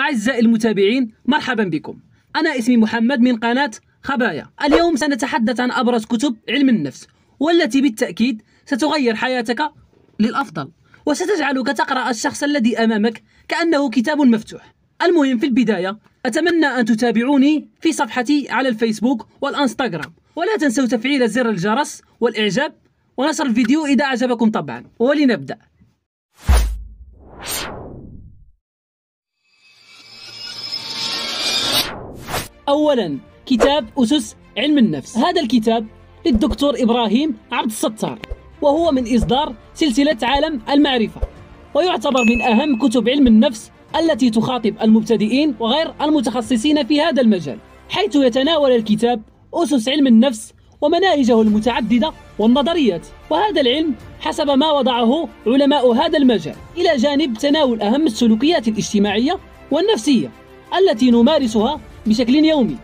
أعزائي المتابعين مرحبا بكم. أنا اسمي محمد من قناة خبايا. اليوم سنتحدث عن أبرز كتب علم النفس والتي بالتأكيد ستغير حياتك للأفضل وستجعلك تقرأ الشخص الذي أمامك كأنه كتاب مفتوح. المهم في البداية أتمنى أن تتابعوني في صفحتي على الفيسبوك والأنستغرام. ولا تنسوا تفعيل زر الجرس والإعجاب ونشر الفيديو إذا أعجبكم طبعا. ولنبدأ. أولا كتاب أسس علم النفس. هذا الكتاب للدكتور إبراهيم عبد الستار وهو من إصدار سلسلة عالم المعرفة ويعتبر من أهم كتب علم النفس التي تخاطب المبتدئين وغير المتخصصين في هذا المجال حيث يتناول الكتاب أسس علم النفس ومناهجه المتعددة والنظريات. وهذا العلم حسب ما وضعه علماء هذا المجال إلى جانب تناول أهم السلوكيات الاجتماعية والنفسية التي نمارسها بشكل يومي.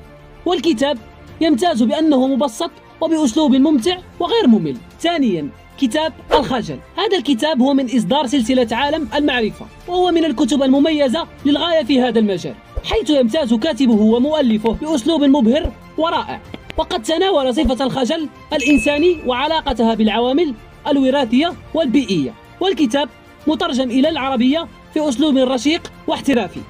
والكتاب يمتاز بأنه مبسط وبأسلوب ممتع وغير ممل. ثانيا كتاب الخجل. هذا الكتاب هو من إصدار سلسلة عالم المعرفة وهو من الكتب المميزة للغاية في هذا المجال حيث يمتاز كاتبه ومؤلفه بأسلوب مبهر ورائع. وقد تناول صفة الخجل الإنساني وعلاقتها بالعوامل الوراثية والبيئية. والكتاب مترجم إلى العربية في أسلوب رشيق واحترافي.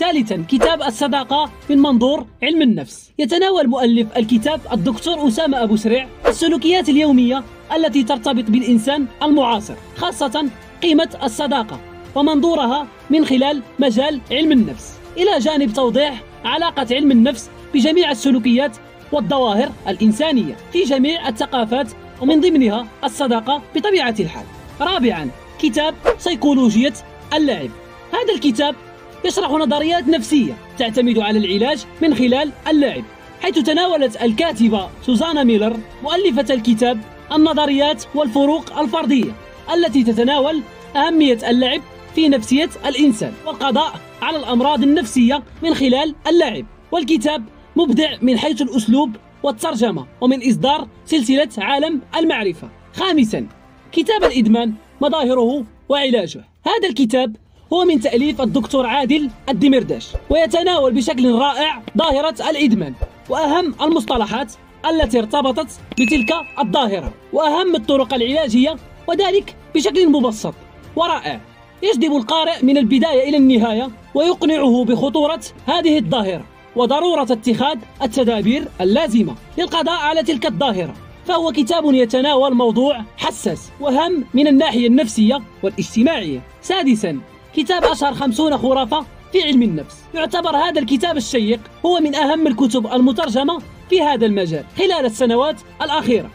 ثالثا كتاب الصداقة من منظور علم النفس. يتناول مؤلف الكتاب الدكتور أسامة أبو سريع السلوكيات اليومية التي ترتبط بالإنسان المعاصر خاصة قيمة الصداقة ومنظورها من خلال مجال علم النفس. إلى جانب توضيح علاقة علم النفس بجميع السلوكيات والظواهر الإنسانية في جميع الثقافات ومن ضمنها الصداقة بطبيعة الحال. رابعا كتاب سيكولوجية اللعب. هذا الكتاب يشرح نظريات نفسية تعتمد على العلاج من خلال اللعب حيث تناولت الكاتبة سوزانا ميلر مؤلفة الكتاب النظريات والفروق الفردية التي تتناول أهمية اللعب في نفسية الإنسان والقضاء على الأمراض النفسية من خلال اللعب. والكتاب مبدع من حيث الأسلوب والترجمة ومن إصدار سلسلة عالم المعرفة. خامسا كتاب الإدمان مظاهره وعلاجه. هذا الكتاب هو من تأليف الدكتور عادل الدمرداش ويتناول بشكل رائع ظاهرة الإدمان وأهم المصطلحات التي ارتبطت بتلك الظاهرة وأهم الطرق العلاجية وذلك بشكل مبسط ورائع. يجذب القارئ من البداية إلى النهاية ويقنعه بخطورة هذه الظاهرة وضرورة اتخاذ التدابير اللازمة للقضاء على تلك الظاهرة. فهو كتاب يتناول موضوع حساس وهم من الناحية النفسية والاجتماعية. سادسا كتاب أشهر خمسون خرافة في علم النفس. يعتبر هذا الكتاب الشيق هو من أهم الكتب المترجمة في هذا المجال خلال السنوات الأخيرة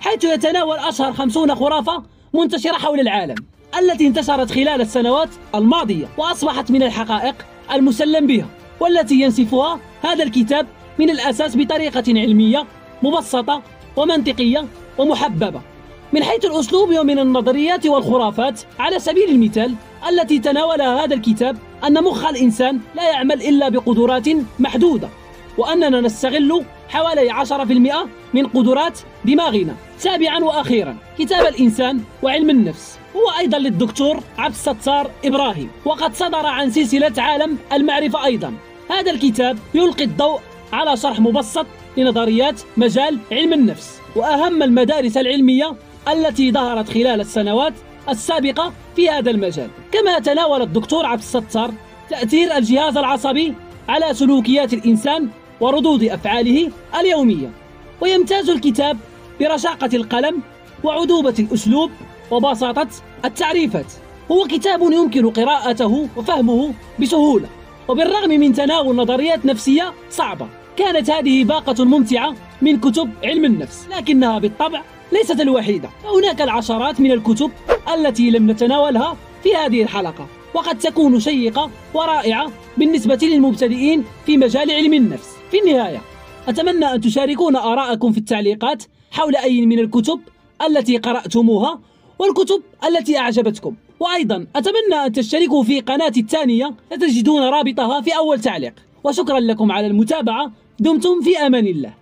حيث يتناول أشهر خمسون خرافة منتشرة حول العالم التي انتشرت خلال السنوات الماضية وأصبحت من الحقائق المسلم بها والتي ينسفها هذا الكتاب من الأساس بطريقة علمية مبسطة ومنطقية ومحببة. من حيث الأسلوب ومن النظريات والخرافات على سبيل المثال التي تناولها هذا الكتاب أن مخ الإنسان لا يعمل إلا بقدرات محدودة وأننا نستغل حوالي 10% من قدرات دماغنا. سابعا وأخيرا كتاب الإنسان وعلم النفس. هو أيضا للدكتور عبد الستار إبراهيم وقد صدر عن سلسلة عالم المعرفة أيضا. هذا الكتاب يلقي الضوء على شرح مبسط لنظريات مجال علم النفس وأهم المدارس العلمية التي ظهرت خلال السنوات السابقة في هذا المجال. كما تناول الدكتور عبد الستار تأثير الجهاز العصبي على سلوكيات الإنسان وردود أفعاله اليومية. ويمتاز الكتاب برشاقة القلم وعذوبة الأسلوب وبساطة التعريفات. هو كتاب يمكن قراءته وفهمه بسهولة وبالرغم من تناول نظريات نفسية صعبة كانت هذه باقة ممتعة من كتب علم النفس. لكنها بالطبع ليست الوحيدة. فهناك العشرات من الكتب التي لم نتناولها في هذه الحلقة وقد تكون شيقة ورائعة بالنسبة للمبتدئين في مجال علم النفس. في النهاية أتمنى أن تشاركونا آراءكم في التعليقات حول أي من الكتب التي قرأتموها والكتب التي أعجبتكم. وأيضا أتمنى أن تشتركوا في قناتي الثانية ستجدون رابطها في أول تعليق. وشكرا لكم على المتابعة. دمتم في أمان الله.